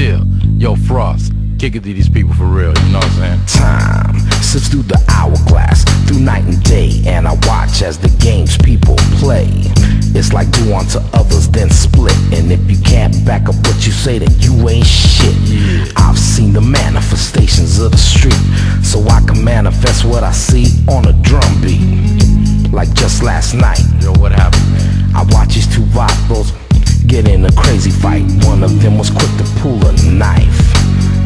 still, yo, Frost, kick it to these people for real, you know what I'm saying? Time sifts through the hourglass, through night and day, and I watch as the games people play. It's like do unto others, then split. And if you can't back up what you say, then you ain't shit. Yeah. I've seen the manifestations of the street, so I can manifest what I see on a drum beat. Like just last night, Yo, what happened, man? I watched these two vatos get in a crazy fight. One of them was quick to pull a knife.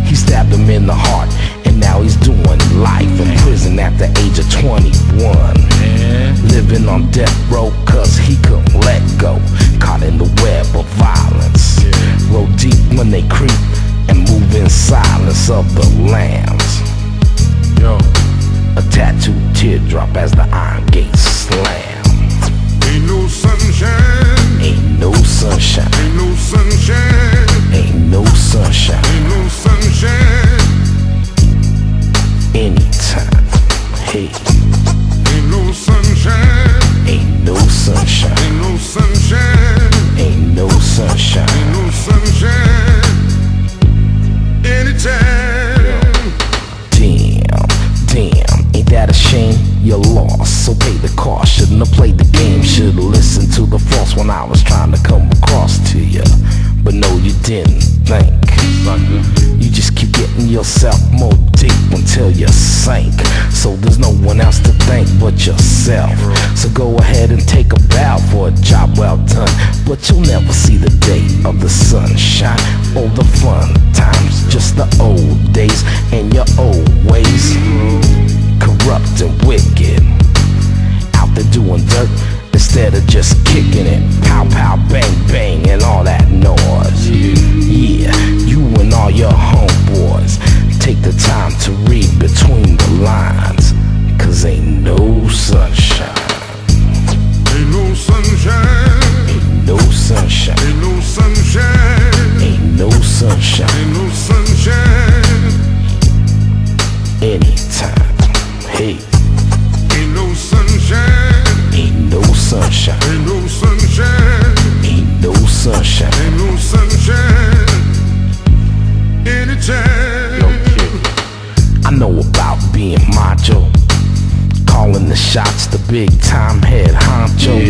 He stabbed him in the heart, and now he's doing life in prison at the age of 21. Living on death row, cause he couldn't let go. Caught in the web of violence. Roll deep when they creep and move in silence of the lambs. yo, A tattooed teardrop as the iron gates slam. Hey, ain't no sunshine, ain't no sunshine, ain't no sunshine, ain't no sunshine. ain't no sunshine. Anytime, Damn, damn, ain't that a shame? You lost, so pay the cost. Shouldn't have played the game, should've listened to the Frost when I was trying to come across to you. But no, you didn't think. You just keep getting yourself more deep until you sink. So there's but yourself. So go ahead and take a bow for a job well done. But you'll never see the day of the sunshine or the fun times. Just the old days and your old ways. Corrupt and wicked. Out there doing dirt instead of just kicking it. Pow pow bang bang and all that sunshine ain't no sunshine, anytime. Hey, ain't no sunshine, ain't no sunshine, ain't no sunshine, ain't no sunshine. ain't no sunshine. Anytime, kid, I know about being macho, calling the shots, the big time head honcho. But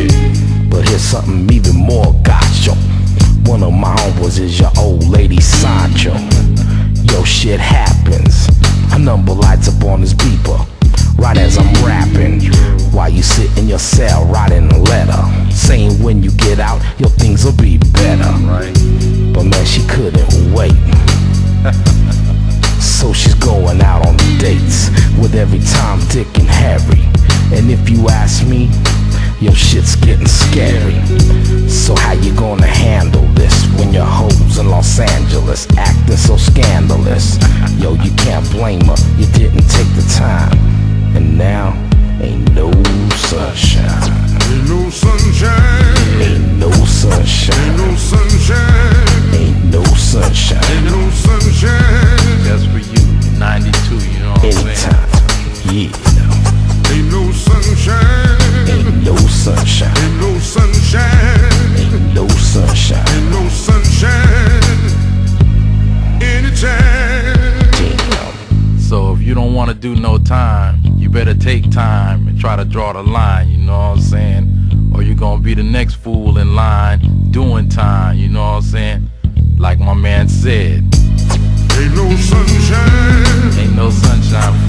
homeboys is your old lady Sancho. Yo, shit happens. A number lights up on his beeper. Right as I'm rapping, while you sit in your cell writing a letter, saying when you get out, your things will be better. right? But man, she couldn't wait. So she's going out on dates with every Tom, Dick, and Harry. And if you ask me, your shit's getting scary. Blame her, you didn't take the time. And now, ain't no sunshine. ain't no sunshine, Ain't no ain't sunshine. no sunshine, Ain't no sunshine. ain't no sunshine, Just for you, 92, you know what I'm saying? Anytime. Yeah. Do no time, you better take time and try to draw the line, you know what I'm saying? Or you're gonna be the next fool in line doing time, you know what I'm saying? Like my man said, ain't no sunshine, ain't no sunshine,